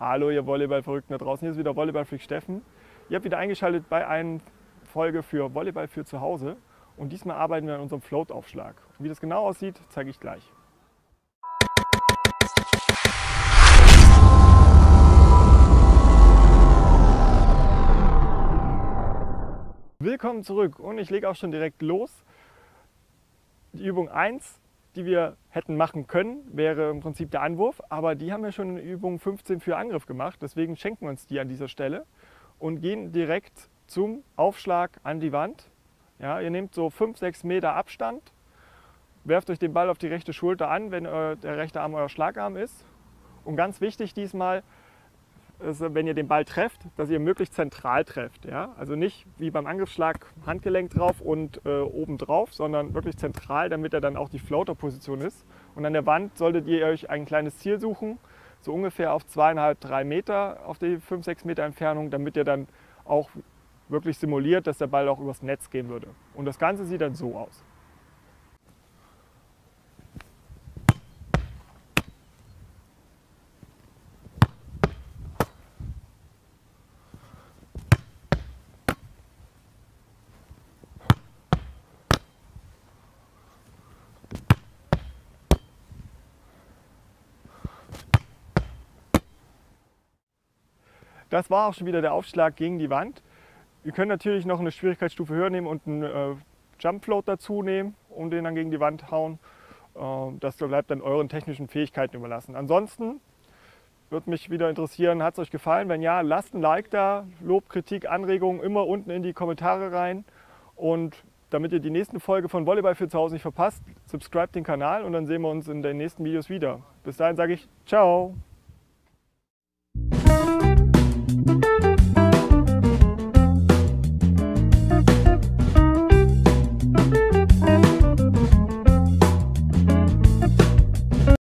Hallo, ihr Volleyball-Verrückten da draußen. Hier ist wieder Volleyballfreak Steffen. Ihr habt wieder eingeschaltet bei einer Folge für Volleyball für zu Hause. Und diesmal arbeiten wir an unserem Float-Aufschlag. Wie das genau aussieht, zeige ich gleich. Willkommen zurück und ich lege auch schon direkt los. Die Übung 1 die wir hätten machen können, wäre im Prinzip der Anwurf, aber die haben wir schon in Übung 15 für Angriff gemacht, deswegen schenken wir uns die an dieser Stelle und gehen direkt zum Aufschlag an die Wand. Ja, ihr nehmt so 5-6 Meter Abstand, werft euch den Ball auf die rechte Schulter an, wenn der rechte Arm euer Schlagarm ist. Und ganz wichtig diesmal, ist, wenn ihr den Ball trefft, dass ihr möglichst zentral trefft. Ja? Also nicht wie beim Angriffsschlag Handgelenk drauf und äh, oben drauf, sondern wirklich zentral, damit er dann auch die Floater-Position ist. Und an der Wand solltet ihr euch ein kleines Ziel suchen, so ungefähr auf zweieinhalb, drei Meter auf die 5, 6 Meter Entfernung, damit ihr dann auch wirklich simuliert, dass der Ball auch übers Netz gehen würde. Und das Ganze sieht dann so aus. Das war auch schon wieder der Aufschlag gegen die Wand. Ihr könnt natürlich noch eine Schwierigkeitsstufe höher nehmen und einen äh, Jump Float dazu nehmen und den dann gegen die Wand hauen. Äh, das bleibt dann euren technischen Fähigkeiten überlassen. Ansonsten würde mich wieder interessieren, hat es euch gefallen? Wenn ja, lasst ein Like da, Lob, Kritik, Anregungen immer unten in die Kommentare rein. Und damit ihr die nächste Folge von Volleyball für zu Hause nicht verpasst, subscribe den Kanal und dann sehen wir uns in den nächsten Videos wieder. Bis dahin sage ich Ciao!